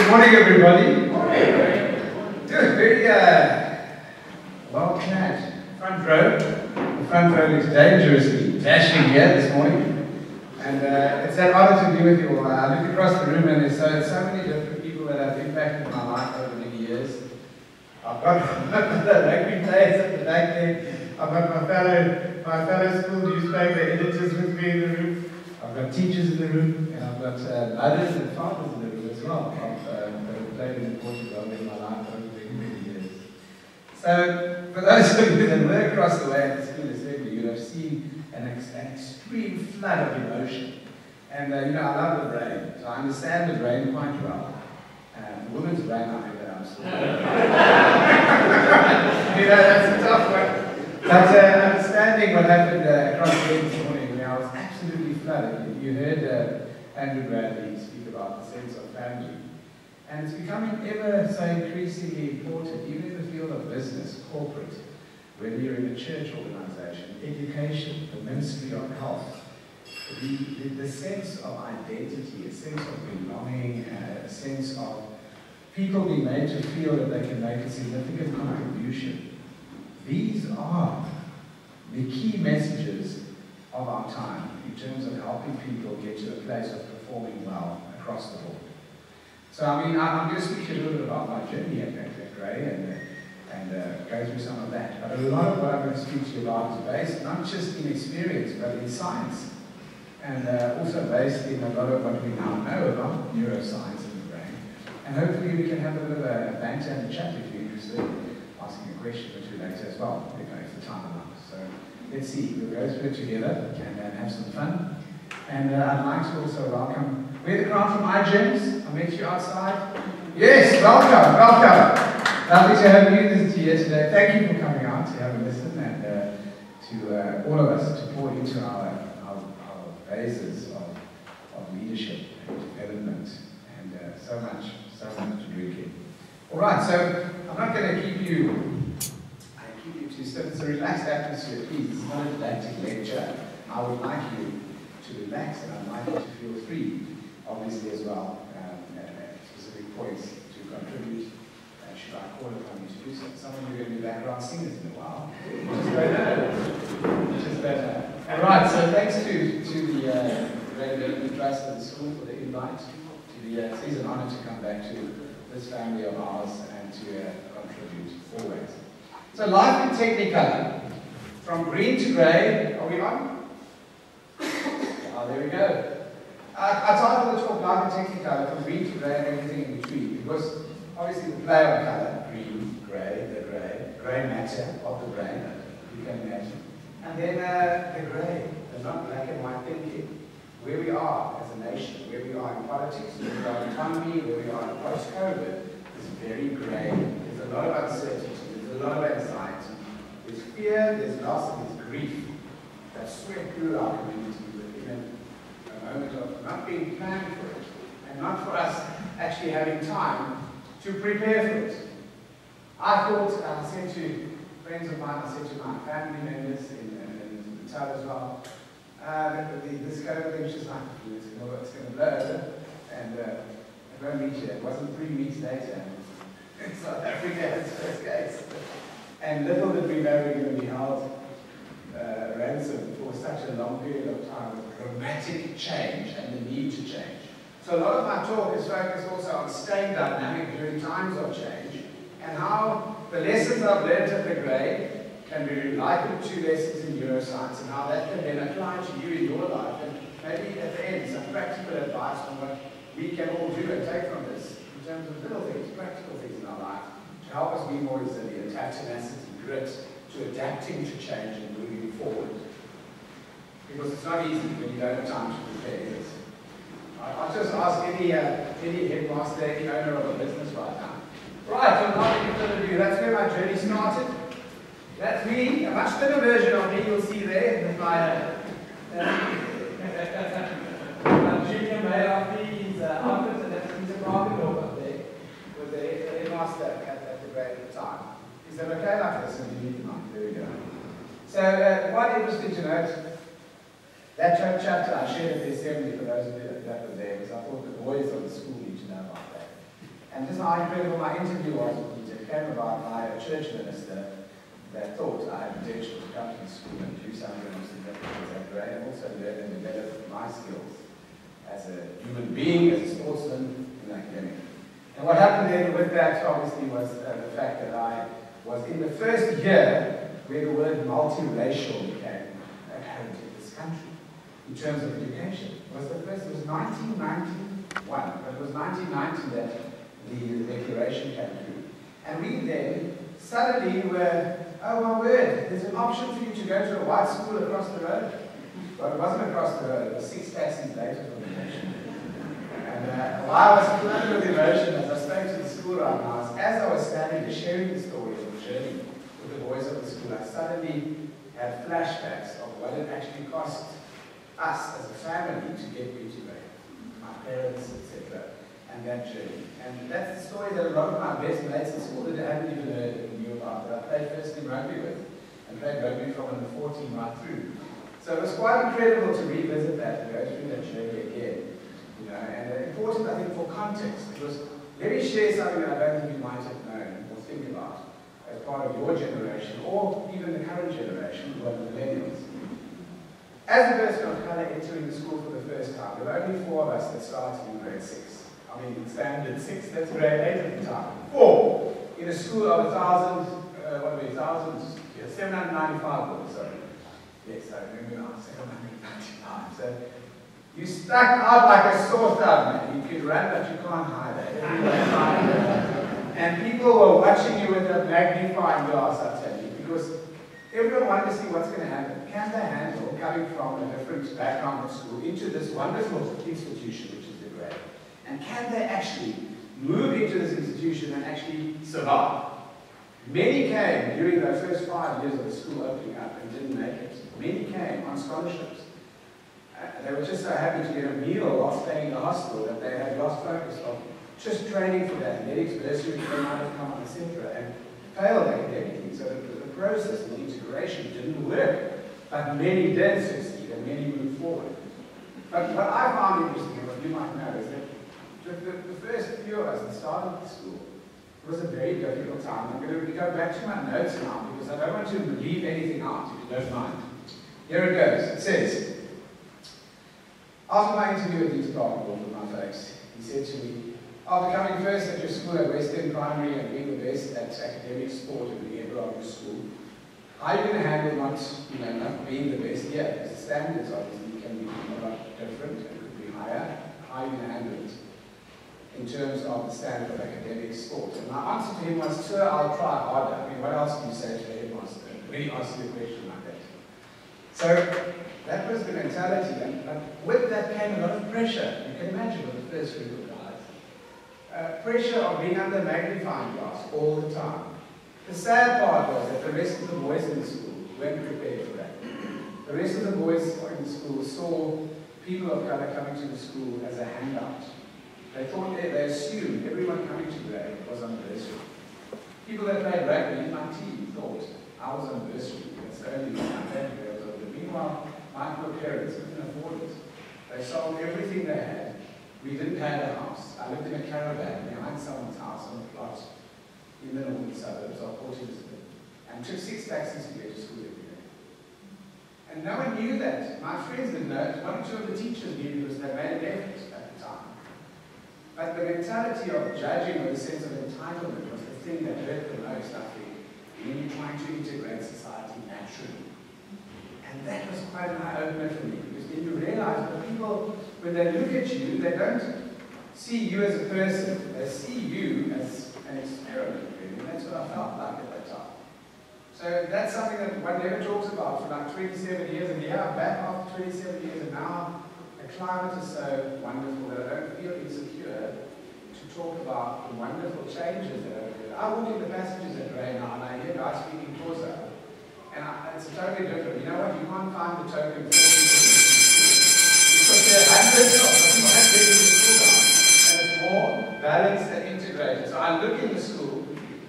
Good morning, everybody. Good, morning. very uh, well planned. Front row. The front row looks dangerously dashing here this morning. And uh, it's an honor to be with you all. I look across the room and there's so, so many different people that have impacted my life over many years. I've got the rugby players at the back there. I've got my fellow, my fellow school newspaper editors with me in the room. I've got teachers in the room, and I've got uh, mothers and fathers in the room as well. I've, uh, that have important role in my life many, many years. So, for those of you that were across the way at the school assembly, you have seen an, ex- an extreme flood of emotion. And, uh, you know, I love the brain, so I understand the brain quite well. Um, the woman's brain, I think that I'm still. you know, that's a tough one. But uh, understanding what happened uh, across the way this morning, when I was absolutely flooded. You heard uh, Andrew Bradley speak about the sense of family. And it's becoming ever so increasingly important, even in the field of business, corporate, whether you're in a church organization, education, the ministry of health. The, the, the sense of identity, a sense of belonging, a sense of people being made to feel that they can make a significant contribution. These are the key messages of our time in terms of helping people get to a place of performing well across the board. So, I mean, I, am going to speak a little bit about my journey at, at Grey and, uh, and uh, go through some of that. But a lot of what I'm going to speak to you about is based not just in experience, but in science. And uh, also based in a lot of what we now know about neuroscience in the brain. And hopefully we can have a bit of a banter and a chat if you're interested asking a question or two later as well, if the time allows. So let's see, we'll go through it together and uh, have some fun. And uh, I'd like to also welcome, where the crowd from? I met you outside. Yes, welcome, welcome. Lovely to have you this year today. Thank you for coming out to have a listen and uh, to uh, all of us to pour into our, our, our bases of, of leadership and development and uh, so much, so much to drink in. All right, so I'm not going to keep you, I keep still. It's a relaxed atmosphere, please. It's not a didactic lecture. I would like you to relax and I'd like you to feel free, obviously as well, um, at, specific points to contribute. Uh, should I call upon you to do so? Some of you are going to be background singers in a while. Just better. Just better. All right, so thanks to, to the uh, Development Trust and the school for the invite. To the, uh, it is an honor to come back to this family of ours and to uh, contribute always. So life in Technicolor, from green to grey, are we on? Oh, there we go. I, I titled the talk Life in Technicolor, from green to grey and everything in between, because obviously the play of colour, green, grey, the grey, grey matter of the brain, you can imagine. And then uh, the grey, the not black and white thinking, where we are as a nation, where we are in politics, where we are in economy, where we are in post-COVID, is very grey. There's a lot of uncertainty, there's a lot of anxiety, there's fear, there's loss, and there's grief that swept through our community moment of not being planned for it, and not for us actually having time to prepare for it. I thought, I said to friends of mine, I said to my family members in, in, in the as well, uh, that the, this COVID thing is just like it's going to, it's going to blow and uh, it won't reach it. It wasn't three weeks later, and South Africa had its first case. And little did we know we were going to be held uh, ransom for such a long period of time with dramatic change and the need to change. So a lot of my talk is focused also on staying dynamic during times of change and how the lessons I've learned at the grade can be likened to lessons in neuroscience and how that can then apply to you in your life and maybe at the end some practical advice on what we can all do and take from this in terms of little things, practical things in our life to help us be more resilient, have tenacity, grit, to adapting to change forward. Because it's not easy when you don't have time to prepare this. I'll just ask any, uh, any headmaster, any owner of a business right now. Right, so. That's where my journey started. That's me, a much thinner version of me you'll see there in the flyer. Uh, junior male he's uh, outfit and that's, private dog up there with the, headmaster at, the grade at the time. Is that okay like this? You. There we go. So, uh, quite interesting to note, that chapter I shared at the assembly for those of you that were there, because I thought the boys of the school need to know about that. And just how incredible my interview was with Peter came about by a church minister that thought I had potential to come to the school and do something of significance at Grey and also learn and develop my skills as a human being, as a sportsman, and academic. And what happened then with that, obviously, was uh, the fact that I was in the first year where the word multiracial became apparent in this country in terms of education. It was the first, it was 1991, but it was 1990 that the declaration came through. And we then suddenly were, oh my word, there's an option for you to go to a white school across the road. Well, it wasn't across the road, it was six taxis later from the nation. And uh, while I was flooded with emotion as I spoke to the school the house, as I was standing there sharing the story of the journey boys of the school, I suddenly had flashbacks of what it actually cost us as a family to get Beauty Bay, my parents, etc., and that journey. And that's the story that a lot of my best mates in school that I hadn't even heard and knew about, that I played first in rugby with, and played rugby from under 14 right through. So it was quite incredible to revisit that and go through that journey again. You know, and important, I think, for context, because let me share something that I don't think you might have known or think about as part of your generation, or even the current generation, who are the millennials. As a person of colour entering the school for the first time, there were only four of us that started in grade six. I mean, in standard six, that's grade eight at the time. Four in a school of a thousand, uh, what are we, thousands, yeah, 795 boys, sorry. Yes, I remember now, 795. So you stuck out like a sore thumb, man. You could run, but you can't hide it. And people were watching you with a magnifying glass, I tell you, because everyone wanted to see what's going to happen. Can they handle coming from a different background of school into this wonderful institution, which is the grade? And can they actually move into this institution and actually survive? Many came during the first five years of the school opening up and didn't make it. Many came on scholarships. Uh, they were just so happy to get a meal while staying in the hospital that they had lost focus of just training for that. They might have come, etc. and failed academically. So the, the process, the integration didn't work. But many did succeed and many moved forward. But what I found interesting, and what you might know, is that the, the first few of us that started the school, it was a very difficult time. I'm going to go back to my notes now because I don't want to leave anything out, if you don't mind. Here it goes. It says, after my interview with Sparkle with my folks, he said to me, after coming first at your school at Western Primary and being the best at academic sport in the ever of your school, how are you going to handle not, you know, not being the best yet? Because the standards obviously can be a lot different and could be higher. How are you going to handle it? in terms of the standard of academic sport. And my answer to him was, sir, I'll try harder. I mean, what else do you say to a headmaster when he asks you a question like that? So that was the mentality. And but with that came a lot of pressure. You can imagine with the first group. Uh, pressure of being under magnifying glass all the time. The sad part was that the rest of the boys in the school weren't prepared for that. The rest of the boys in the school saw people of color coming to the school as a handout. They thought they, they assumed everyone coming to grade was on bursary. People that played rugby in my team thought I was on bursary. That's the only reason I girls over. Meanwhile, my poor parents couldn't afford it. They sold everything they had. We didn't have a house. I lived in a caravan behind someone's house on a plot in the northern suburbs of Port Elizabeth and took six taxis to get to school every day. And no one knew that. My friends didn't know it. One or two of the teachers knew because they made an effort at the time. But the mentality of judging or the sense of entitlement was the thing that hurt the most, I think, when you're trying to integrate society naturally. And that was quite an eye-opener for me, then you realize that people, when they look at you, they don't see you as a person, they see you as an experiment, really. And that's what I felt like at that time. So that's something that one never talks about for like 27 years, and yeah, back after 27 years, and now the climate is so wonderful that I don't feel insecure to talk about the wonderful changes that have occurred. I walk in the passages at Grey now and I hear God speaking Xhosa. And I, it's totally different. You know what? You can't find the token people are hundreds of right in the school And it's more balanced and integrated. So I look in the school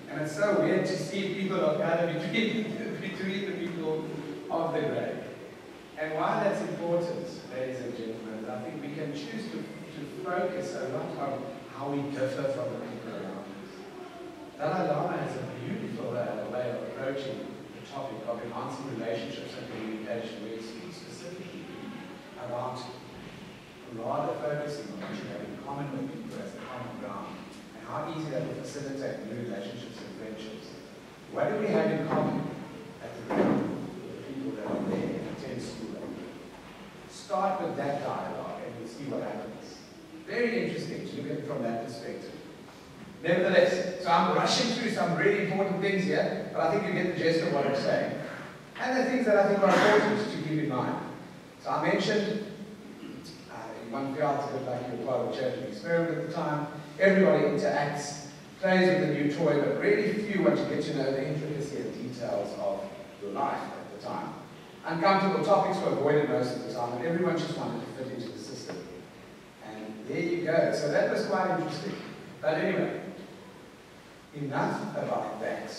and it's so weird to see people of color between, between the people of the grade. And why that's important, ladies and gentlemen, I think we can choose to, to focus a lot on how we differ from the people around us. Dalai Lama has a beautiful uh, way of approaching the topic of enhancing relationships and communication, where he speaks specifically about rather focusing on what you have in common with people as the common ground, and how easy that will facilitate new relationships and friendships. What do we have in common at the ground with the people that are there and attend school? Start with that dialogue and you'll see what happens. Very interesting to look at it from that perspective. Nevertheless, so I'm rushing through some really important things here, but I think you get the gist of what I'm saying. And the things that I think are important to keep in mind. So I mentioned, uh, in one felt a bit like you were part of a church experiment at the time, everybody interacts, plays with a new toy, but really few want to get to know the intricacy and details of your life at the time. Uncomfortable topics were avoided most of the time, and everyone just wanted to fit into the system. And there you go. So that was quite interesting. But anyway, Enough about that.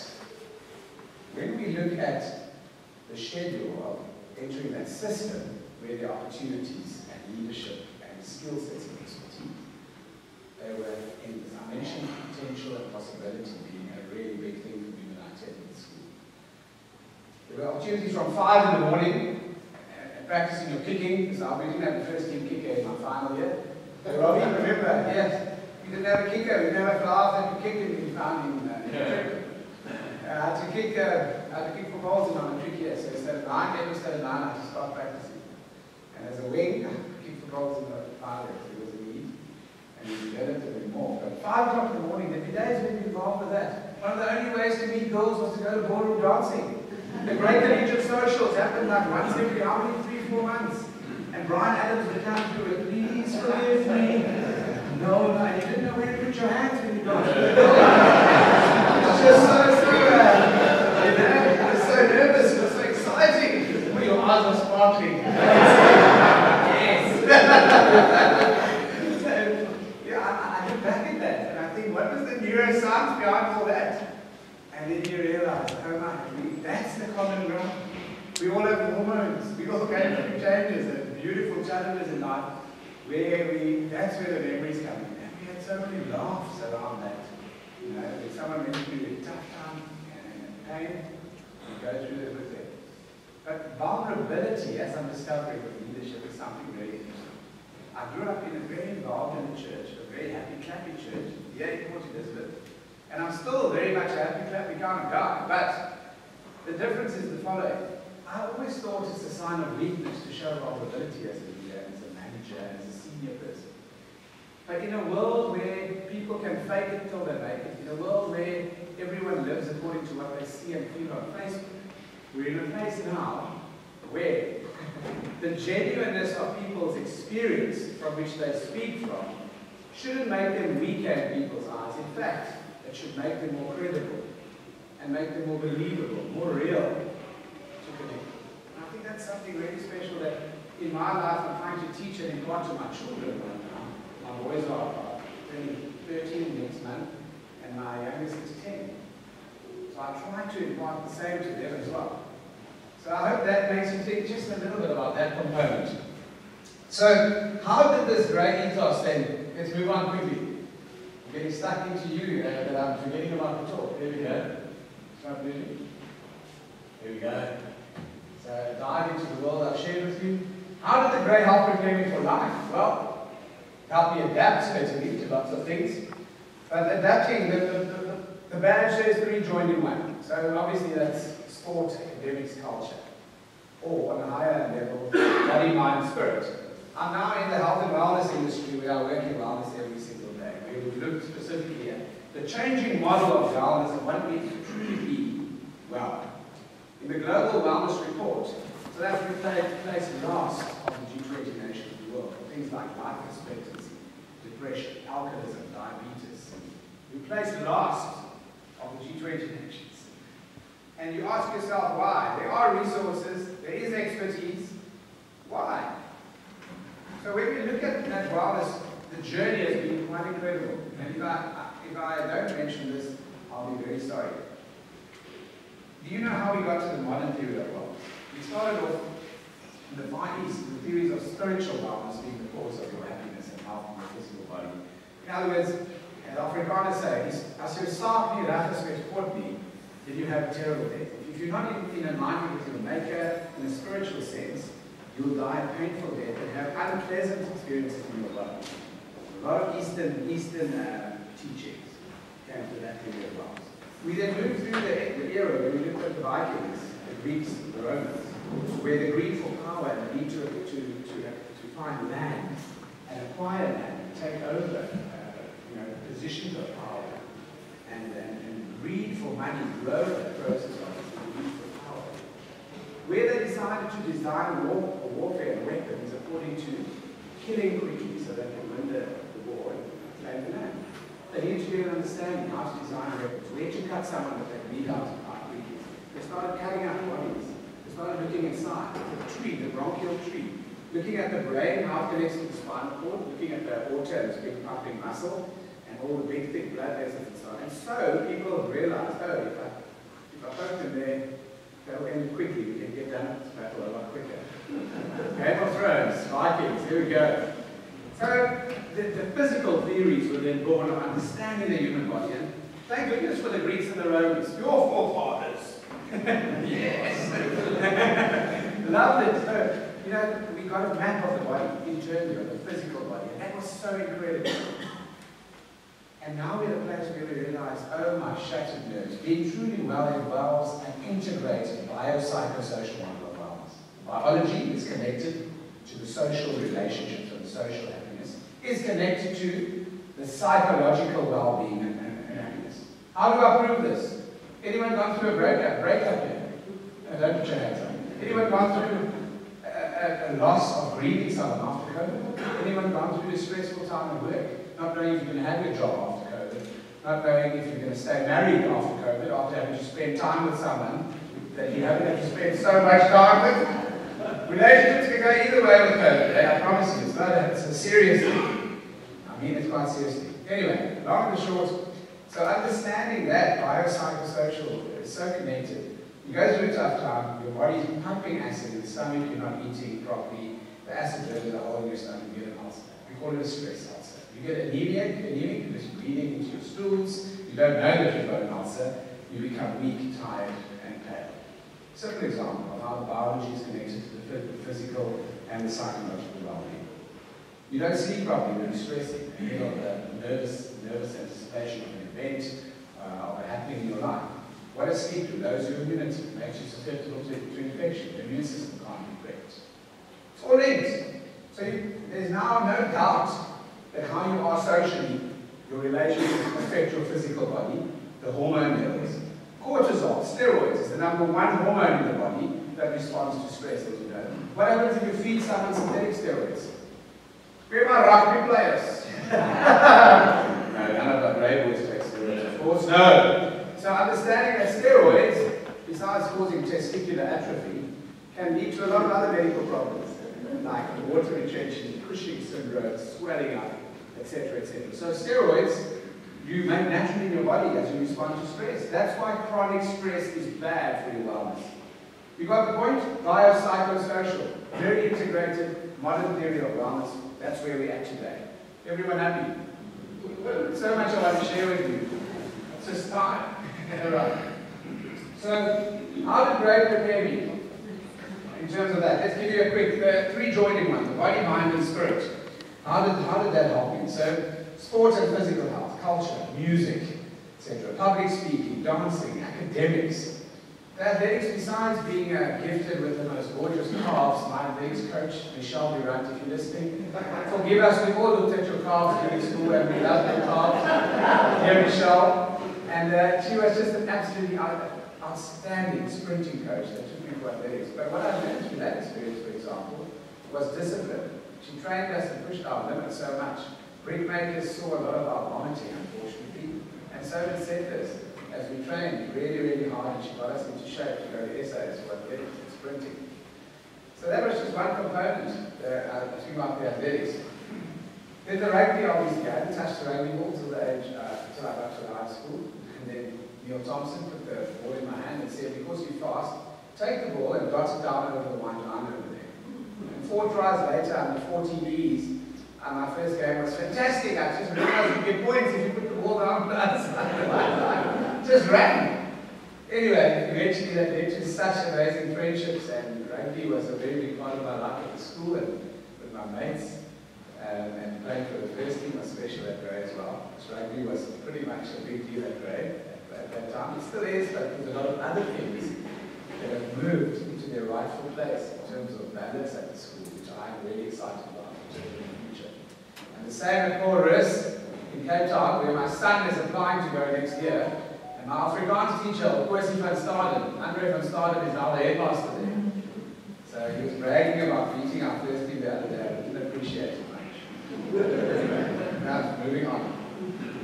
When we look at the schedule of entering that system where the opportunities leadership and skill sets and expertise, they were in this. I mentioned potential and possibility being a really big thing for me when I attended school. There were opportunities from 5 in the morning, uh, practicing your kicking, because I didn't have the first team kicker in my final year. Robbie, remember? Yes. We didn't have a kicker, we didn't have a class that could kick and we found in uh, yeah. uh, I had to kick uh, I had to kick for balls in my matric year, so instead of nine games, instead of nine, I had to start practicing. And as a wing, Kicked for the it was a need, and we developed it more. But five o'clock in the morning, there'd be days when involved with that. One of the only ways to meet girls was to go to ballroom dancing. The great collegiate socials happened like once every how many, three, four months. And Bryan Adams would come through it, please forgive me. No, no, you didn't know where to put your hands when you danced. It's just so, so, nervous, it was so exciting. Well, your eyes are sparkling. So, yeah, I, look back at that and I think, what was the neuroscience behind all that? And then you realize, oh my, that's the common ground. We all have hormones. We all go through changes and beautiful challenges in life where we, that's where the memories come in. And we had so many laughs around that. You know, if someone went through a tough time and pain, we go through it with. But vulnerability, as I'm discovering with leadership, is something interesting. I grew up in a very involved in the church, a very happy, clappy church, here in Port Elizabeth. And I'm still very much a happy, clappy kind of guy. But the difference is the following. I always thought it's a sign of weakness to show vulnerability as a leader, as a manager, as a senior person. But in a world where people can fake it till they make it, in a world where everyone lives according to what they see and feel on Facebook, we're in a place now where the genuineness of people's experience from which they speak from shouldn't make them weaker in people's eyes. In fact, it should make them more credible and make them more believable, more real to connect. And I think that's something really special that in my life, I'm trying to teach and impart to my children right now. My boys are turning 13 next month, and my youngest is 10. So I try to impart the same to them as well. So I hope that makes you think just a little bit about that component. So how did this great ethos then, let's move on quickly. I'm getting stuck into you uh, that I'm forgetting about the talk. There we go. Start moving. Here we go. So dive into the world I've shared with you. How did the Grey help prepare me for life? Well, help me adapt certainly to lots of things. But adapting, the, the, the, the badge says three joined in one. So obviously that's sport, academics, culture. Or on a higher level, body, mind, spirit. I'm now in the health and wellness industry. We are working wellness every single day. We've looked specifically at the changing model of wellness and what we truly be well. In the Global Wellness Report, So, South Africa placed last of the G20 nations of the world things like life expectancy, depression, alcoholism, diabetes. We placed last of the G20 nations. And you ask yourself why. There are resources, there is expertise. Why? So when we look at that wellness, the journey has been quite incredible. And if I, if I don't mention this, I'll be very sorry. Do you know how we got to the modern theory of wellness? We started off in the Far East with theories of spiritual wellness being the cause of your happiness and health in your physical body. In other words, as Afrikaners say, is as jou saak nie reg is then you have a terrible death. If you're not in, alignment with your Maker in a spiritual sense, you'll die a painful death and have unpleasant experiences in your life. A lot of Eastern Eastern uh, teachings came to that area of well. We then moved through the, the era where we looked at the Vikings, the Greeks, the Romans, where the greed for power and the need to, to, to, to find land and acquire land and take over uh, you know, positions of power and, and, and greed for money drove that process of the greed for power. Where they decided to design war, warfare and weapons according to killing quickly so they can win the, the war and claim the land. They need to get an understanding how to design weapons, where to cut someone that they bleed out quite quickly. They started cutting out bodies. They started looking inside the tree, the bronchial tree, looking at the brain, how it connects to the spinal cord, looking at the aorta, this big pumping muscle, and all the big thick blood vessels and so on. And so people realized, oh, if I, if I poke them there, they'll end quickly. We can get done this battle a lot quicker. Game of Thrones, Vikings, here we go. So the, the, physical theories were then born of understanding the human body. And thank goodness for the Greeks and the Romans, your forefathers. yes. Loved it. So, you know, we got a map of the body internally, of the physical body. And that was so incredible. And now we're at a place where we realize, oh my shattered nerves, being truly well involves an integrated biopsychosocial model of wellness. Biology is connected to the social relationships and social happiness, is connected to the psychological well-being and, and, happiness. How do I prove this? Anyone gone through a breakup? Breakup here? Uh, don't put your hands up. Anyone gone through a, a, a loss of grieving someone after COVID? Anyone gone through a stressful time at work? not knowing if going to have your job not knowing if you're going to stay married after COVID, after having to spend time with someone that you haven't had to spend so much time with. Relationships can go either way with COVID, eh? I promise you. It's not a, it's a serious thing. I mean it's quite seriously. Anyway, long and short, so understanding that biopsychosocial is so connected. You go through a tough time, your body's pumping acid in the stomach, you're not eating properly, the acid goes to the hole in your stomach, you get an ulcer. We call it a stress ulcer. You get anemic because you're bleeding into your stools, you don't know that you've got an ulcer, you become weak, tired, and pale. Simple example of how the biology is connected to the physical and the psychological well-being. You don't sleep properly when you're stressing, you have the nervous, nervous anticipation of an event, uh, of a happening in your life. What does sleep do? Those your immunity, makes you susceptible to, to infection. The immune system can't be correct. It's all linked. So you, there's now no doubt that how you are socially, your relationships affect your physical body, the hormone levels. Cortisol, steroids, is the number one hormone in the body that responds to stress, as you know. What happens if you feed someone synthetic steroids? My rugby players? no, none of the brave boys take steroids, of course, no. So understanding that steroids, besides causing testicular atrophy, can lead to a lot of other medical problems, like water retention, Cushing syndrome, swelling up, etc., etc. So steroids you make naturally in your body as you respond to stress. That's why chronic stress is bad for your wellness. You got the point? Biopsychosocial, very integrated, modern theory of wellness. That's where we're at today. Everyone happy? So much I want to share with you. It's just time. All right. So, how did Grey prepare me? In terms of that, let's give you a quick uh, three joining one: the body, mind, and spirit. How did, how did that help you? So, sports and physical health, culture, music, etc. Public speaking, dancing, academics. The athletics, besides being uh, gifted with the most gorgeous calves, my athletics coach, Michelle Durant, if you're listening, forgive us, we all looked at your calves during school and we loved your calves. Dear Michelle. And uh, she was just an absolutely outstanding sprinting coach that took me to athletics. But what I learned through that experience, for example, was discipline. She trained us and pushed our limits so much. Brickmakers saw a lot of our vomiting, unfortunately, and so did settlers. As we trained really, really hard, and she got us into shape to go to SAS for athletics and sprinting. So that was just one component uh, uh, to the athletics. Then the rugby, obviously, I hadn't touched the rugby ball till the age, uh, I got to high school. And then Neil Thompson put the ball in my hand and said, because you're fast, take the ball and dot it down over the white line four tries later, under 14 E's, and my first game was fantastic. I just realized you get points if you put the ball down the. Just ran. Anyway, eventually that led to such amazing friendships, and rugby was a very big part of my life at the school and with my mates. Um, and playing for the first team was special at grade as well. So rugby was pretty much a big deal at grade at, at that time. It still is, but there's a lot of other things that have moved into their rightful place in terms of balance at the school, which I'm really excited about in the future. And the same at Chorus in Cape Town, where my son is applying to go next year. And my Afrikaans teacher, Kwesi van Staden, Andre van Staden is now the headmaster there. So he was bragging about beating our first team the other day. I didn't appreciate it now moving on.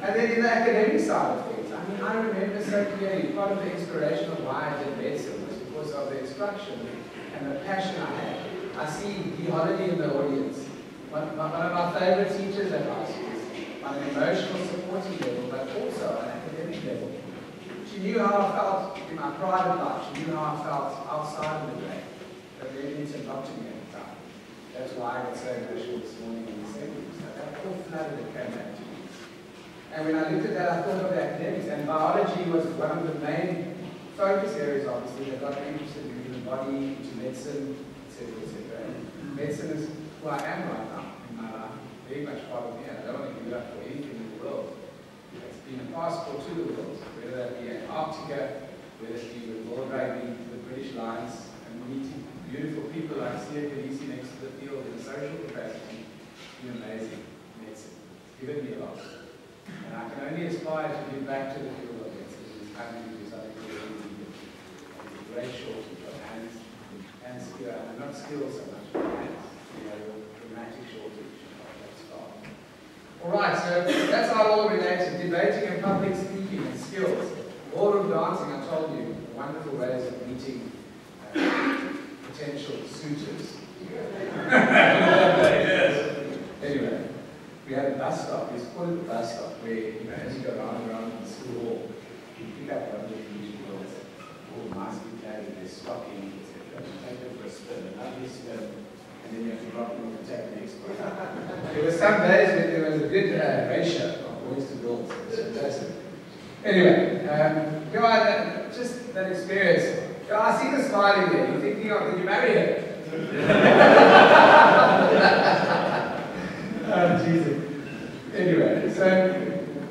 And then in the academic side of things, I mean, I remember so clearly, part of the inspiration of why I did medicine of the instruction and the passion I had. I see the holiday in the audience. One, one of my favorite teachers at our schools, on an emotional supporting level, but also on an academic level. She knew how I felt in my private life. She knew how I felt outside of the grade. That really meant a lot to me at the time. That's why I got so emotional this morning in the assembly. So that all flooded came back to me. And when I looked at that, I thought of academics. And biology was one of the main focus areas, obviously. I got interested in the body, into medicine, etc., etc. Medicine is who I am right now in. Very much part of me. I don't want to give it up for anything in the world. It's been a passport to the world, whether that be Antarctica, whether it be with World Rugby, the British Lions, and meeting beautiful people like Siya Kolisi next to the field in social capacity. It's amazing medicine. It's given me a lot. And I can only aspire to give back to the field of medicine in this country because I think we really need it. There's a great shortage hands, and skill, and not skills so much, but hands. Have a dramatic shortage of that staff. All right, so that's how it all related. Debating and public speaking and skills. Ballroom dancing, I told you, wonderful ways of meeting uh, potential suitors. anyway, we had a bus stop. We call it the bus stop, where you know, as you go round and round in the school you pick up one of these girls, all nicely clad in their stocking, etc. You take them for a spin, a lovely spin, and then you have to drop them off and take the next one. there were some days when there was a good uh, ratio of boys to girls. It was fantastic. Anyway, um, go on, uh, just that experience. Oh, I see the smiling there. You're thinking of, did you marry her? oh, Jesus. Anyway, so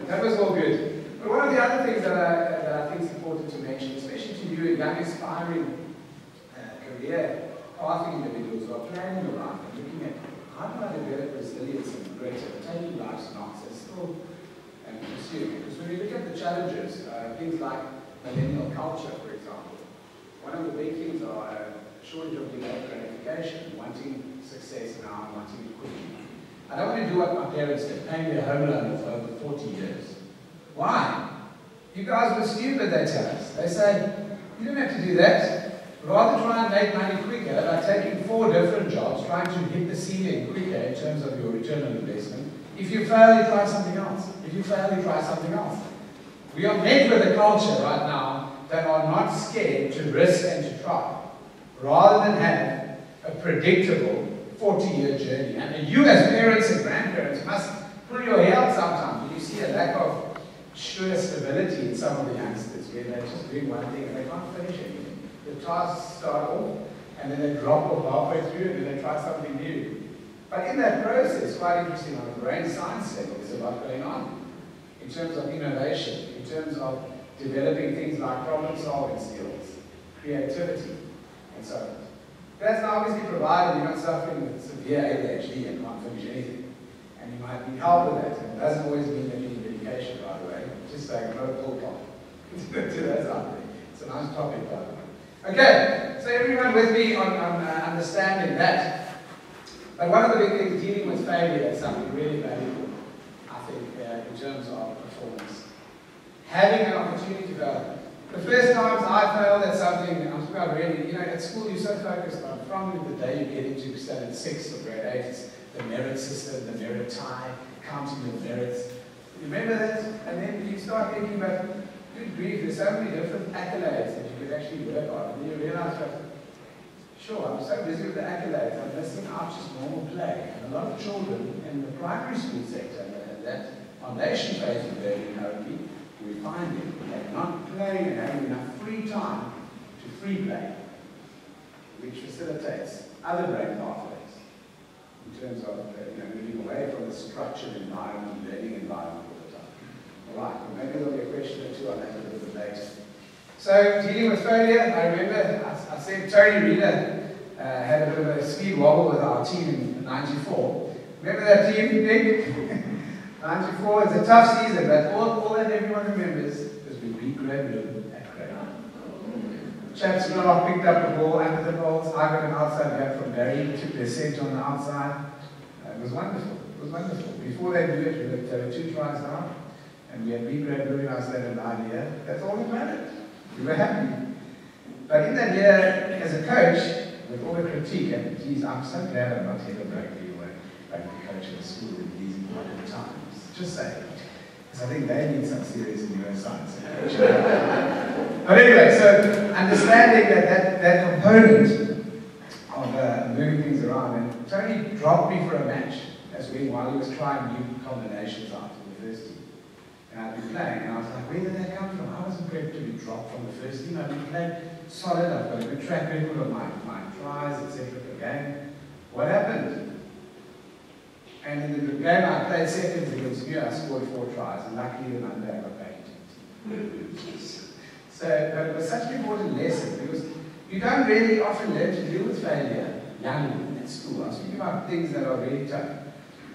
that was all good. But one of the other things that I, that I think is important to mention, you young, aspiring uh, career pathing individuals who are planning life and looking at how do I develop resilience and grit and taking life's knocks and still and pursue. Because when we look at the challenges, uh, things like millennial culture, for example, one of the big things are a shortage of delayed gratification, wanting success now wanting it quickly. I don't want to do what my parents did, paying their home loan for over 40 years. Why? You guys were stupid, they tell us. They say, you don't have to do that. Rather try and make money quicker by taking four different jobs, trying to hit the ceiling quicker in terms of your return on investment. If you fail, you try something else. If you fail, you try something else. We are met with a culture right now that are not scared to risk and to try, rather than have a predictable 40-year journey. And you as parents and grandparents must pull your hair out sometimes when you see a lack of sure stability in some of the youngsters, where they're just doing one thing and they can't finish anything. The tasks start off, and then they drop off halfway through, and then they try something new. But in that process, quite interesting on a brain science level, there's a lot going on in terms of innovation, in terms of developing things like problem-solving skills, creativity, and so on. That's obviously provided you're not suffering with severe ADHD and can't finish anything. And you might need help with that. And it doesn't always mean that you need medication, by the way. Just not a pill pop. That's out there. It's a nice topic, by the way. Okay, so everyone with me on, on uh, understanding that. But one of the big things, dealing with failure is something really valuable, I think, uh, in terms of performance. Having an opportunity to fail. The first times I failed at something, I'm about really, you know, at school you're so focused on, from the day you get into standard six or grade eight, it's the merit system, the merit tie, counting your merits. You remember that? And then you start thinking about, good grief, there's so many different accolades that you could actually work on. And you realize that, sure, I'm so busy with the accolades, I'm missing out just normal play. And a lot of children in the primary school sector and that foundation phase of learning currently, we're finding that not playing and having enough free time to free play, which facilitates other brain pathways in terms of you know, moving away from the structured environment, learning environment right, maybe there'll be a question or two on that a little bit later. So, dealing with failure, I remember I, I said Tony Reader uh, had a bit of a speed wobble with our team in 94. Remember that team, Nick? 94 is a tough season, but all, all that everyone remembers is we beat Graham at Graham. Chaps Rock picked up the ball under the balls. I got an outside back from Barry, took the set on the outside. Uh, it was wonderful. It was wonderful. Before they do it, we looked at two tries down, and we had beat Graham Blue in of idea. That's all that mattered. We were happy. But in that year, as a coach, with all the critique, and geez, I'm so glad I'm not head of rugby or rugby coach at school in these important times. Just saying. Because I think they need some serious neuroscience. but anyway, so understanding that that, that component of uh, moving things around, and Tony dropped me for a match as well while he was trying new combinations after the first team. I'd been playing, and I was like, where did that come from? I wasn't prepared to be dropped from the first team. I've been playing solid, I've got a good track record of my, my tries, etc. per game. What happened? And in the game I played seconds against you, I scored four tries, and luckily the Monday I got back into So, but it was such an important lesson because you don't really often learn to deal with failure young at school. I'm speaking about things that are really tough.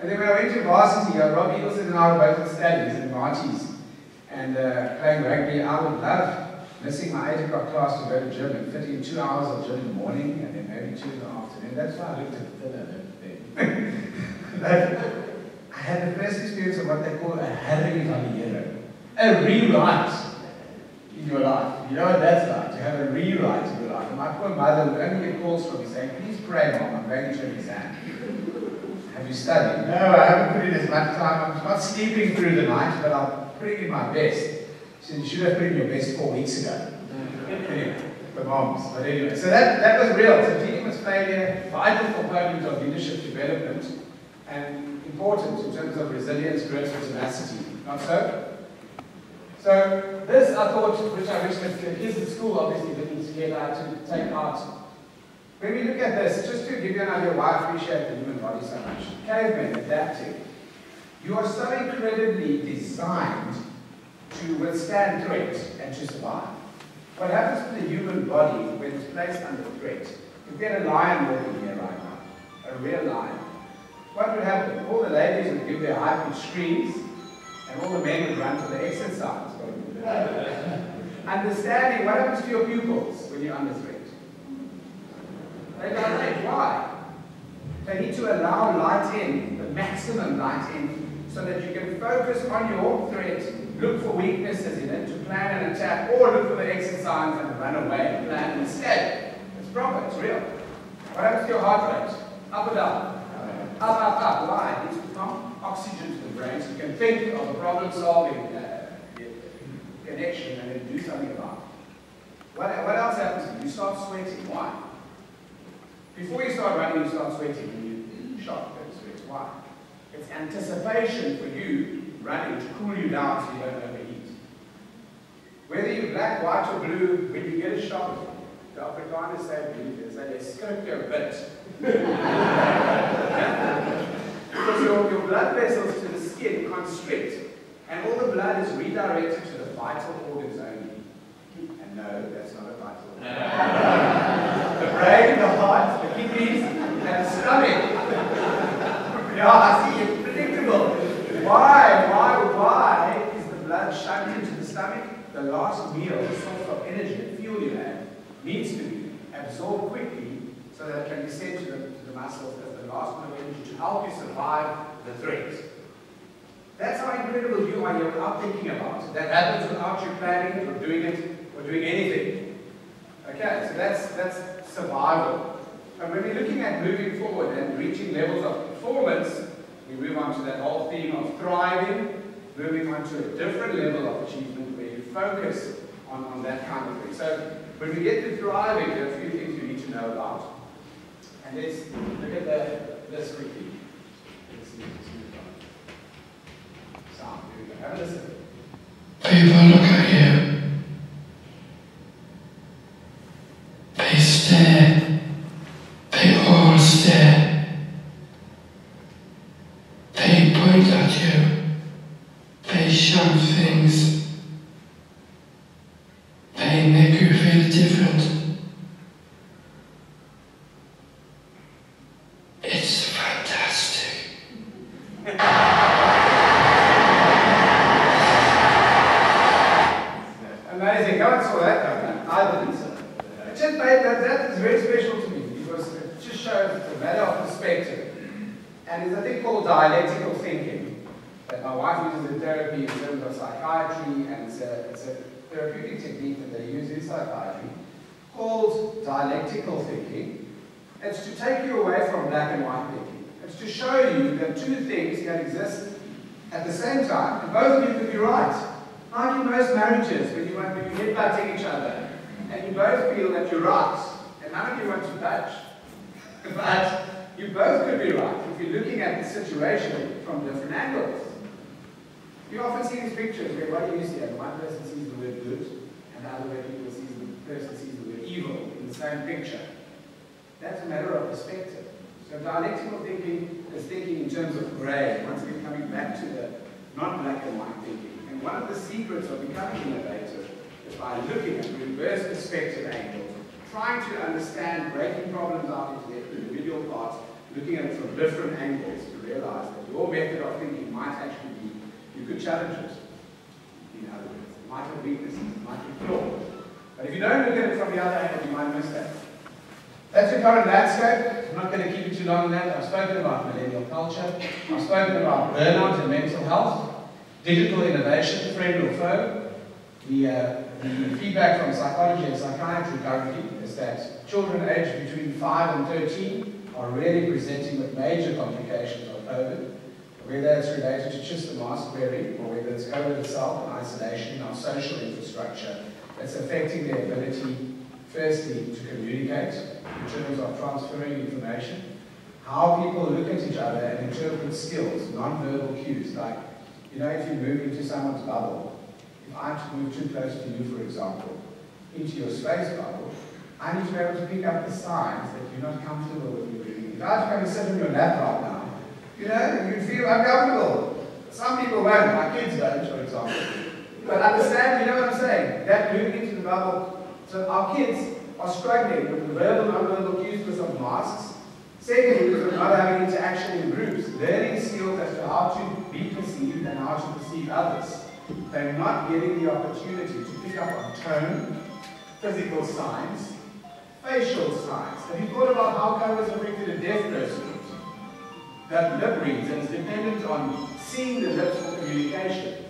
And then when I went to varsity, uh, Rob Eagleson and I were studies and Marties and uh, playing rugby. I would love missing my 8 o'clock class to go to gym and two hours of gym in the morning and then maybe two in the afternoon. That's why I looked at the then. I had the first experience of what they call a Harry Valiero. A rewrite in your life. You know what that's like, to have a rewrite in your life. And my poor mother would only get calls from me saying, please pray, Mom, I'm going to an exam. Have you studied? No, I haven't put in as much time. I'm not sleeping through the night, but I'm putting in my best. Said, you should have put in your best four weeks ago. the moms. But anyway, so that, that was real. So dealing with failure, vital component of leadership development, and important in terms of resilience, growth, and tenacity. Not so? So this I thought, which I wish that kids at school obviously didn't get out to take part we look at this, just to give you an idea why I appreciate the human body so much, cavemen adapting, you are so incredibly designed to withstand threat and to survive. What happens to the human body when it's placed under threat? You get a lion walking here right now, a real lion. What would happen? All the ladies would give their high-pitched screams, and all the men would run for the exercise. Understanding what happens to your pupils when you're under threat. They. Why? They need to allow light in, the maximum light in, so that you can focus on your threat, look for weaknesses in it, to plan an attack, or look for the exit signs and run away and plan an escape. It's proper, it's real. What happens to your heart rate? Up or down? Up, up, up. Why? It needs to pump oxygen to the brain so you can think of a problem-solving uh, connection and then do something about it. What, what else happens? You start sweating. Why? Before you start running, you start sweating and you shock that sweat. Why? It's anticipation for you running to cool you down so you don't overheat. Whether you're black, white, or blue, when you get a shock, the Afrikaners say they they skirk your bit. because your, your blood vessels to the skin constrict, and all the blood is redirected to the vital organs only. And no, that's not a vital organ. the brain, the heart, the kidneys, and the stomach. yeah, I see, it's predictable. Why, why, why is the blood shunted to the stomach? The last meal, the source of energy and fuel you have, needs to be absorbed quickly so that it can be sent to the, to the muscles as the last meal energy to help you survive the threat. That's how incredible you are here without thinking about it. That happens without you planning or doing it or doing anything. Okay, so that's, that's survival. And when we're looking at moving forward and reaching levels of performance, we move on to that whole theme of thriving, moving on to a different level of achievement where you focus on, on that kind of thing. So when we get to thriving, there are a few things you need to know about. And let's look at the, this quickly. sound. Here we go. Have a listen. People look at you. They stare. Stare. They point at you. They shout things. They make you feel different. It's fantastic. Amazing. No one saw that coming. I didn't. It just made that, that is very special to me because it just shows the matter of perspective. And it's a thing called dialectical thinking that my wife uses in therapy in terms of psychiatry, and it's a, it's a therapeutic technique that they use in psychiatry called dialectical thinking. It's to take you away from black and white thinking. It's to show you that two things can exist at the same time, and both of you could be right. Like in most marriages, when you, when you headbutting each other, and you both feel that you're right, and none of you want to budge, but you both could be right if you're looking at the situation from different angles. You often see these pictures where what do you see? One person sees the word good, and the other person sees the word evil same picture. That's a matter of perspective. So dialectical thinking is thinking in terms of grey, once again coming back to the non-black and white thinking. And one of the secrets of becoming innovative is by looking at reverse perspective angles, trying to understand, breaking problems out into their individual parts, looking at it from different angles to realize that your method of thinking might actually be, you could challenge it. In other words, it might have weaknesses, it might be flawed. But if you don't look at it from the other angle, you might miss that. That's the current landscape. I'm not going to keep you too long on that. I've spoken about millennial culture. I've spoken about burnout and mental health, digital innovation, friend or foe. The, uh, the feedback from psychology and psychiatry currently is that children aged between 5 and 13 are really presenting with major complications of COVID, whether it's related to just the mask wearing or whether it's COVID itself and isolation in our social infrastructure that's affecting their ability firstly, to communicate in terms of transferring information, how people look at each other and interpret skills, non-verbal cues, like, you know, if you move into someone's bubble, if I move too close to you, for example, into your space bubble, I need to be able to pick up the signs that you're not comfortable with me breathing. If I going to sit on your lap right now, you know, you'd feel uncomfortable. Some people won't, my kids don't, for example. But understand, you know what I'm saying? That moving into the bubble so our kids are struggling with the verbal and nonverbal cues because of masks. Secondly, because of not having interaction in groups, learning skills as to how to be perceived and how to perceive others. They're not getting the opportunity to pick up on tone, physical signs, facial signs. Have you thought about how has affected a deaf person? That lip reads and is dependent on seeing the lips for communication.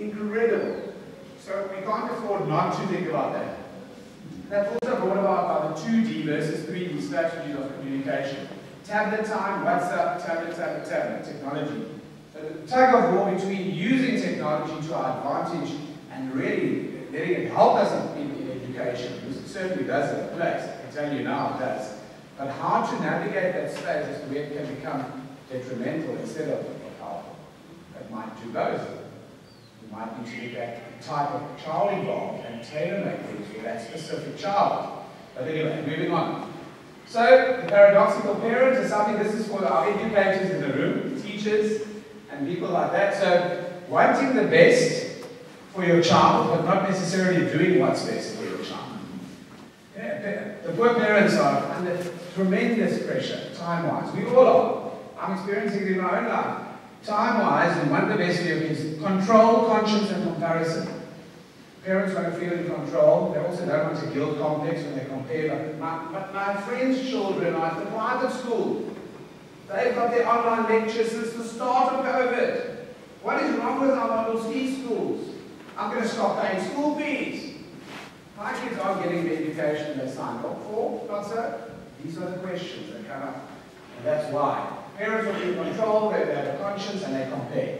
Incredible. So we can't afford not to think about that. That's also brought about by the 2D versus 3D strategies of communication. Tablet time, WhatsApp, tablet, tablet, tablet, technology. So the tug of war between using technology to our advantage and really letting it help us in, in education, because it certainly does a place, I can tell you now it does. But how to navigate that space to where it can become detrimental instead of helpful. It might do both. Might need to look at the type of child involved and tailor-make things for that specific child. But anyway, moving on. So, the paradoxical parent is something, this is for our educators in the room, teachers, and people like that. So, wanting the best for your child, but not necessarily doing what's best for your child. Yeah, the poor parents are under tremendous pressure, time-wise. We all are. I'm experiencing it in my own life. Time-wise, and one of the best your kids, control, conscience, and comparison. Parents to feel in control. They also don't want a guilt complex when they compare. But my, but my friends' children are at the private school. They've got their online lectures since the start of COVID. What is wrong with our Model C schools? I'm going to stop paying school fees. My kids aren't getting the education they signed up for, not so. These are the questions that come up. And that's why. Parents will be in control, they have a conscience, and they compare.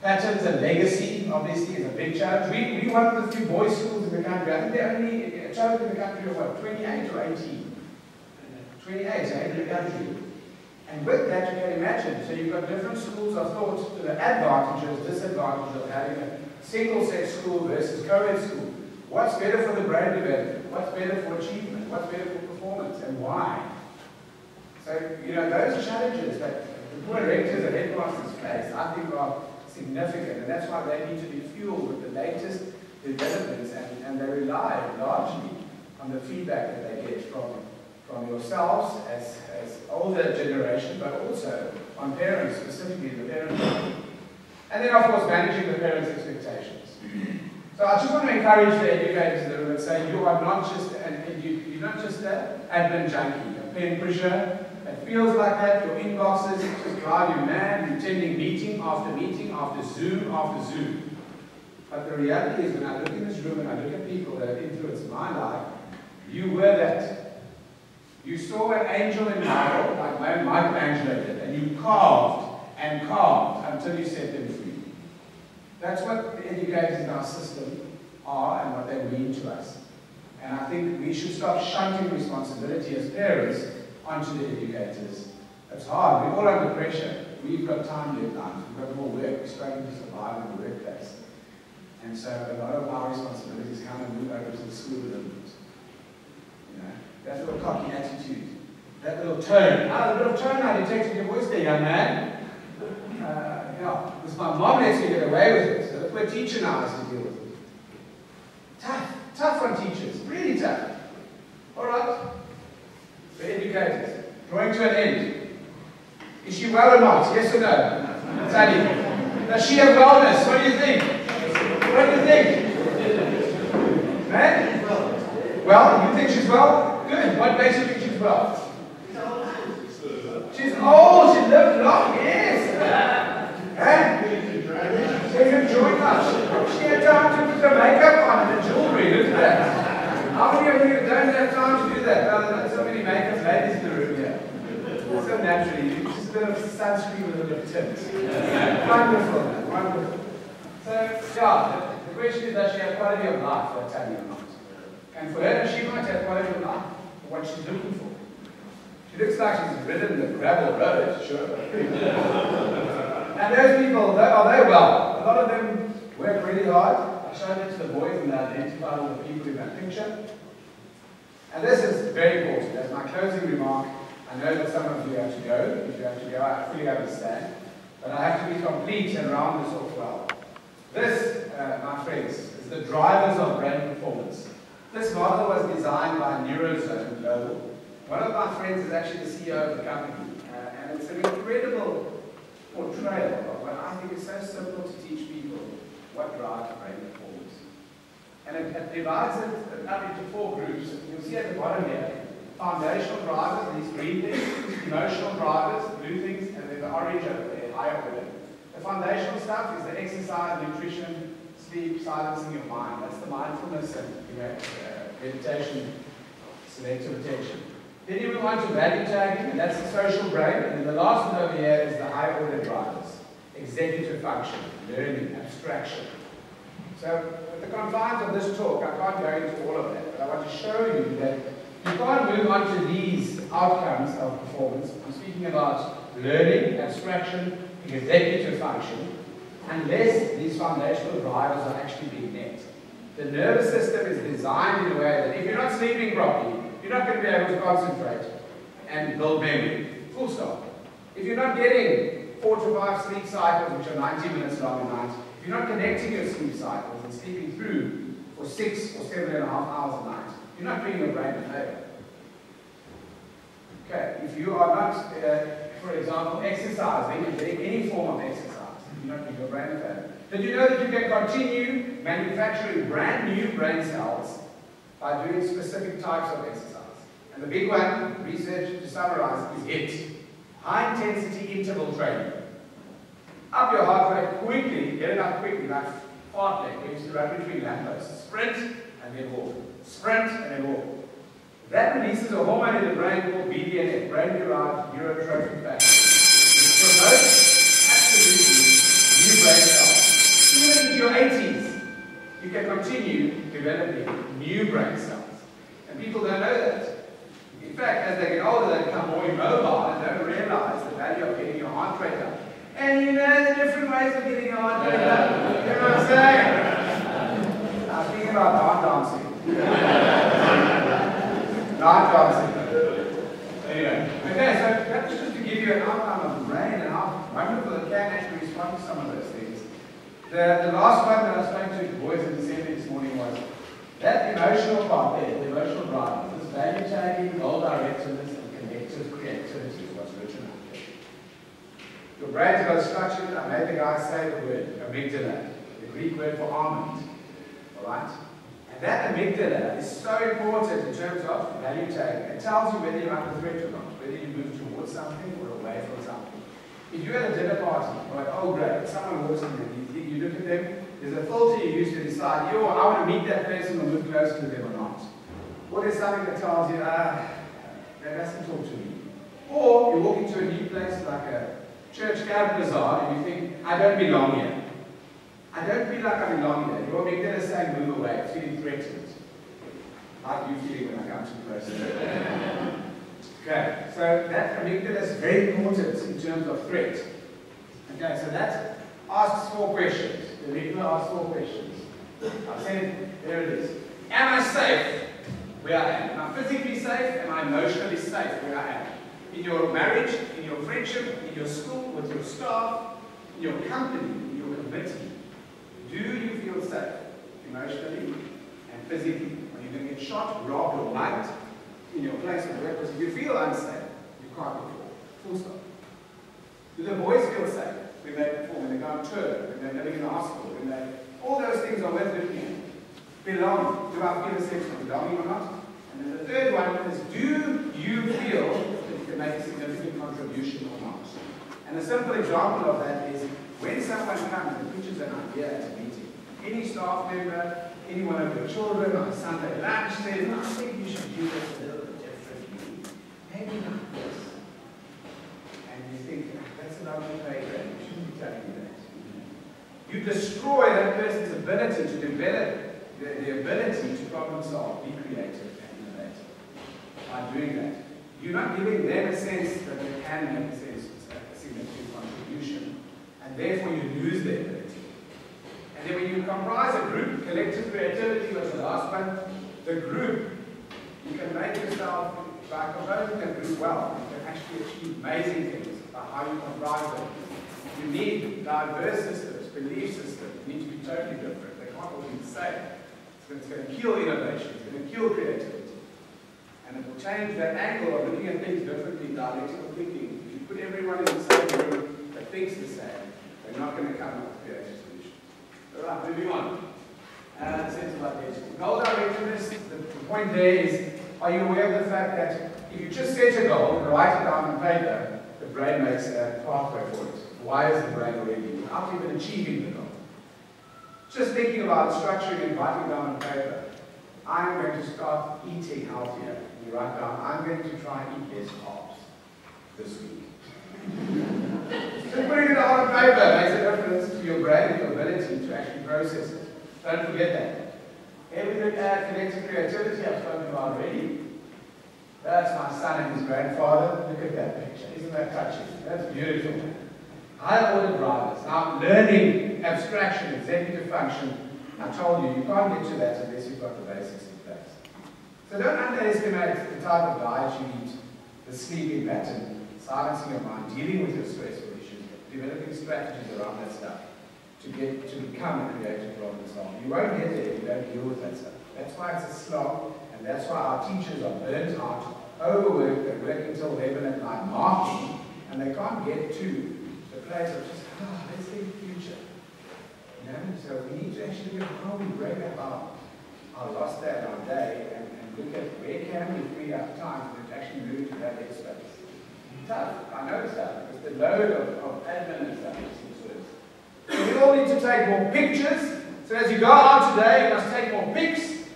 Patterns and legacy, obviously, is a big challenge. We, we one of few boys' schools in the country. I think there are only child in the country of what, 28 or 18? 28, eh, in the country. And with that, you can imagine, so you've got different schools of thought to the advantages, disadvantages of having a single-sex school versus co-ed school. What's better for the brain development? What's better for achievement? What's better for performance? And why? So, you know, those challenges that the poor rectors and headmasters face, I think are significant, and that's why they need to be fueled with the latest developments, and, and they rely largely on the feedback that they get from, from yourselves as, as older generation, but also on parents, specifically the parents. And then, of course, managing the parents' expectations. So I just want to encourage the educators in the room and say you are not just an edu- you're not just an admin junkie, a pen pusher. Feels like that. Your inboxes just drive you mad. You're attending meeting after meeting after Zoom after Zoom. But the reality is, when I look in this room and I look at people that have influenced my life, you were that. You saw an angel in marble, like my Michelangelo did, and you carved and carved until you set them free. That's what the educators in our system are and what they mean to us. And I think we should stop shunting responsibility as parents onto the educators. It's hard. We're all under pressure. We've got time deadlines. We've got more work. We're struggling to survive in the workplace. And so a lot of our responsibilities kind of move over to the school bit. You know, that little cocky attitude, that little tone. Ah, the little tone I detected your voice there, young man. Uh, know, because my mom lets me get away with it. So we're teacher now has to deal with it. Tough, tough on teachers, really tough. All right, the educators, drawing to an end. Is she well or not? Yes or no? Sally, does she have wellness? What do you think? What do you think? Man? Well, you think she's well? Good. What makes you think she's well? She's old. She lived long. Yes. Huh? She's enjoying life. She had time to put the makeup on and the jewelry. At that. How many of you don't have time to do that? So many makeup ladies in the room here. So naturally, you just a bit of sunscreen with a bit of tint. Wonderful. Wonderful. So, yeah, the, the question is, does she have quality of life, for Tanya or not? And for her, she might have quality of life for what she's looking for. She looks like she's ridden the gravel road, sure. and those people, they, are they well? A lot of them work really hard. I showed it to the boys and they identified all the people in that picture. And this is very important. As my closing remark, I know that some of you have to go. If you have to go, I fully understand. But I have to be complete and round this off well. This, uh, my friends, is the drivers of brand performance. This model was designed by Neurozone Global. One of my friends is actually the CEO of the company, uh, and it's an incredible portrayal of what I think is so simple to teach people what drives brand. And it, it divides it up into four groups. You'll see at the bottom here, foundational drivers, these green things, emotional drivers, blue things, and then the orange over there, higher order. The foundational stuff is the exercise, nutrition, sleep, silencing your mind. That's the mindfulness and you know, uh, meditation, selective attention. Then you move on to value tagging, and that's the social brain. And then the last one over here is the high order drivers. Executive function, learning, abstraction. So the confines of this talk, I can't go into all of that, but I want to show you that you can't move on to these outcomes of performance. I'm speaking about learning, abstraction, executive function, unless these foundational drivers are actually being met. The nervous system is designed in a way that if you're not sleeping properly, you're not going to be able to concentrate and build memory. Full stop. If you're not getting four to five sleep cycles, which are 90 minutes long a night, if you're not connecting your sleep cycles and sleeping through for six or seven and a half hours a night, you're not doing your brain a favor. Okay, if you are not, uh, for example, exercising and getting any form of exercise, you're not doing your brain a favor. Did you know that you can continue manufacturing brand new brain cells by doing specific types of exercise? And the big one, research to summarize, is HIIT. High intensity interval training. Up your heart rate quickly, get it up quickly, like fartlek, we used to run between lampposts. Sprint and then walk. Sprint and then walk. That releases a hormone in the brain called BDNF, brain-derived neurotrophic factor. It promotes absolutely new brain cells. Even into your 80s, you can continue developing new brain cells. And people don't know that. In fact, as they get older, they become more immobile and don't realize and you know the different ways of getting on. You know what I'm saying? I'm thinking about not dancing. not dancing. Anyway. Okay, so that was just to give you an outline of the brain and how wonderful it can actually respond to some of those things. The, the last one that I going to boys in December this morning was that emotional part there, the emotional drive, this value chain, goal direction, Your brain's got a structure, I made the guy say the word, amygdala, the Greek word for almond. Alright? And that amygdala is so important in terms of value tagging. It tells you whether you're under threat or not, whether you move towards something or away from something. If you're at a dinner party, right, oh great, someone walks in you, you look at them, there's a filter you use to decide, yo, I want to meet that person or move close to them or not. Or there's something that tells you, ah, that doesn't talk to me. Or you walk into a new place like a church camp bazaar and you think, I don't belong here. I don't feel like I belong here. Your amygdala is saying, move away, feeling threatened. How are you feeling when I come too close Okay, so that amygdala is very important in terms of threat. Okay, so that asks four questions. The amygdala asks four questions. I said, there it is. Am I safe where I am? Am I physically safe? Am I emotionally safe where I am? In your marriage, in your friendship, in your school, with your staff, in your company, in your committee. Do you feel safe emotionally and physically? When you're going to get shot, robbed, or mugged in your place of work, because if you feel unsafe, you can't perform. Full stop. Do the boys feel safe when they perform, when they go on tour, when they're living in the hospital, when they, all those things are worth looking at. Belonging. Do I feel a sense of belonging or not? And then the third one is, do you feel you make a significant contribution or not? And a simple example of that is when someone comes and pitches an idea at a meeting, any staff member, any one of your children on a Sunday lunch says, I think you should do this a little bit differently. Maybe not this. And you think, ah, that's a lovely playground, you shouldn't be telling me that. You destroy that person's ability to develop the, the ability to problem solve, be creative, and innovate by doing that. You're not giving them a sense that they can make a sense, a significant contribution, and therefore you lose their ability. And then when you comprise a group, collective creativity was the last one, the group, you can make yourself, by composing a group well, you can actually achieve amazing things by how you comprise them. You need diverse systems, belief systems, they need to be totally different. They can't all be the same. It's going to kill innovation, it's going to kill creativity. And it will change that angle of looking at things differently, dialectical thinking. If you put everyone in the same room that thinks the same, they're not going to come up with creative solutions. All right, moving on. Uh, identity. Goal directedness, the, the point there is, are you aware of the fact that if you just set a goal and write it down on paper, the brain makes a pathway for it. Why is the brain already without even achieving the goal? Just thinking about structuring and writing down on paper, I'm going to start eating healthier. You write down, I'm going to try and eat less carbs this week. Just putting it on paper makes a difference to your brain and your ability to actually process it. Don't forget that. Everything add connected creativity I've spoken about already. That's my son and his grandfather. Look at that picture. Isn't that touching? That's beautiful. High order drivers. Now, learning abstraction, executive function, I told you, you can't get to that unless you've got the basics. So don't underestimate the type of diet you eat, the sleeping pattern, silencing your mind, dealing with your stressful issues, developing strategies around that stuff to get to become a creative problem solver. You won't get there if you don't deal with that stuff. That's why it's a slog, and that's why our teachers are burnt out, overworked, they're working till 11 at night marking, and they can't get to the place of just, ah, oh, let's think future. You know, so we need to actually look at how we break up our, our lost day, our day, and, and look at where can we free up time to actually move to that headspace. Tough, I know it's tough, because the load of, of admin and stuff is so we all need to take more pictures. So as you go out today, you must take more pics.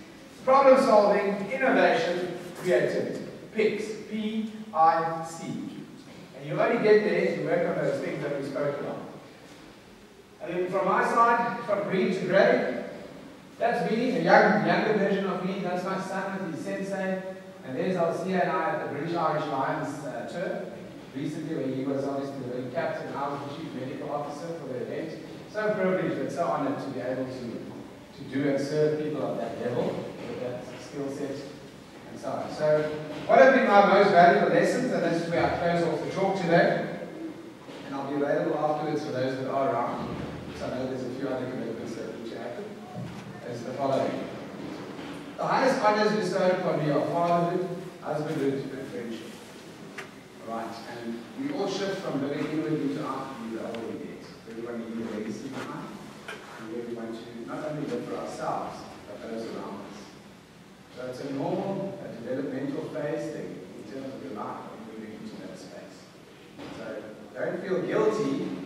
Problem solving, innovation, creativity. Pics. P-I-C. And you only get there if you work on those things that we spoke about. And then from my side, from green to grey, that's me, a young, younger version of me. That's my son with his sensei. And there's Siya and I at the British Irish Lions uh, tour recently when he was obviously the captain, I was the chief medical officer for the event. So privileged and so honored to be able to, to do and serve people at that level, with that skill set and so on. So, what have been my most valuable lessons? And this is where I close off the talk today. And I'll be available afterwards for those that are around. So I know there's a few other commitments that need to happen. The following. The highest honors upon me are fatherhood, husbandhood, and friendship. Right, and we all shift from living inwardly to outwardly the we get. Everyone needs a legacy behind. And we want to not only live for ourselves, but those around us. So it's a normal a developmental phase thing in terms of your life when moving into that space. So don't feel guilty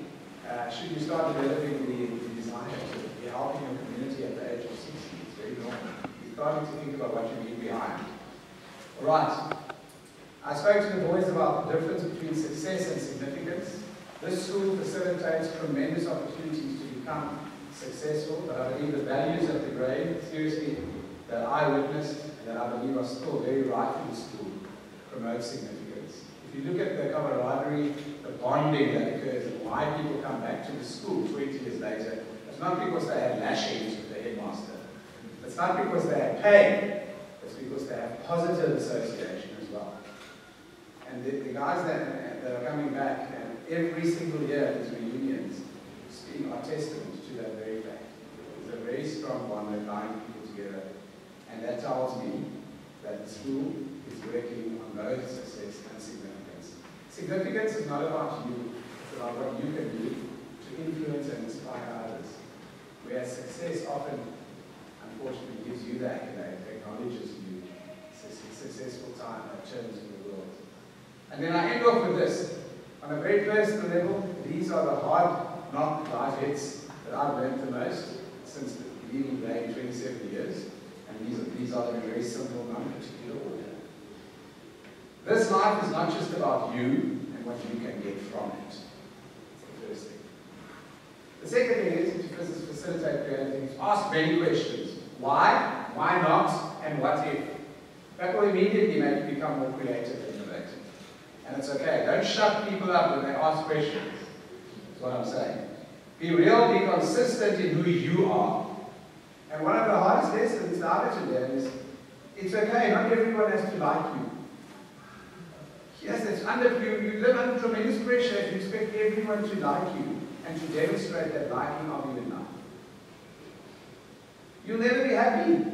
uh, should you start developing the, the desire to be helping your community at the age of 60. It's very normal. You're starting to think about what you leave behind. Right. I spoke to the boys about the difference between success and significance. This school facilitates tremendous opportunities to become successful, but I believe the values of the Grey, seriously, that I witnessed and that I believe are still very right in the school, promote significance. If you look at the camaraderie, the bonding that occurs, and why people come back to the school 20 years later, it's not because they had lashings with the headmaster. Not because they had pain. It's because they have positive association as well. And the, the guys that, that are coming back, and every single year at these reunions, speak are testament to that very fact. It's a very strong bond that binds people together. And that tells me that the school is working on both success and significance. Significance is not about you, it's about what you can do to influence and inspire others. Whereas success often, unfortunately, gives you that acknowledges you. It's a successful time that in the world. And then I end off with this. On a very personal level, these are the hard knock life hits that I've learned the most since leaving Blake 27 years. And these are, these are very simple, non-particular order. This life is not just about you and what you can get from it. The first thing. The second thing is to facilitate creativity. Ask many questions. Why? Why not? And what if? That will immediately make you become more creative and innovative. And it's okay. Don't shut people up when they ask questions. That's what I'm saying. Be real, be consistent in who you are. And one of the hardest lessons I've had to learn is it's okay, not everyone has to like you. Yes, it's under you, you live under tremendous pressure you expect everyone to like you and to demonstrate that liking of you. You'll never be happy.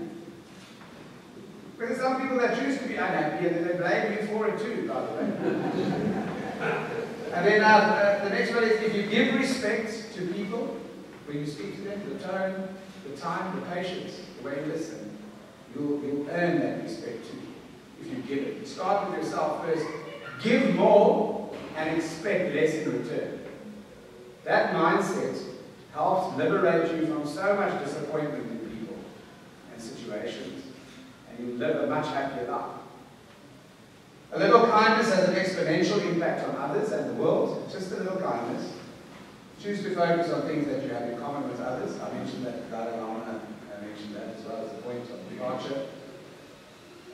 Because some people that choose to be unhappy and then they blame you for it too, by the way. and then uh, uh, the next one is if you give respect to people, when you speak to them, the tone, the time, the patience, the way you listen, you'll, you'll earn that respect too. If you give it. Start with yourself first. Give more and expect less in return. That mindset helps liberate you from so much disappointment situations, and you live a much happier life. A little kindness has an exponential impact on others and the world. Just a little kindness. Choose to focus on things that you have in common with others. I mentioned that Dalai Lama, I mentioned that as well as the point of departure.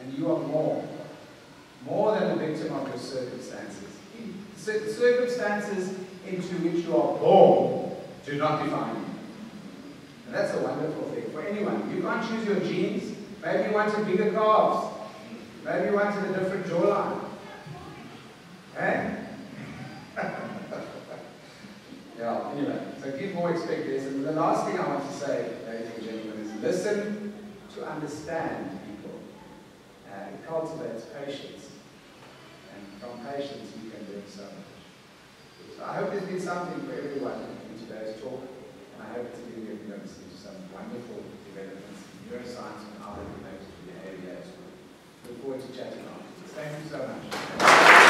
And you are more, more than a victim of your circumstances. Circumstances into which you are born do not define you. And that's a wonderful thing for anyone. You can't choose your genes. Maybe you wanted bigger calves. Maybe you wanted a different jawline. Eh? yeah, anyway, so give more, expect less. And the last thing I want to say, ladies and gentlemen, is listen to understand people. Uh, it cultivates patience. And from patience, you can learn so much. So I hope there's been something for everyone in today's talk, and I hope to give you a glimpse into some wonderful developments in neuroscience and how it relates to behavior as well. Look forward to chatting afterwards. Thank you so much.